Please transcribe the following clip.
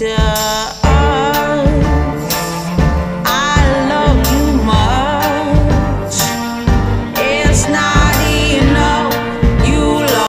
Indonesia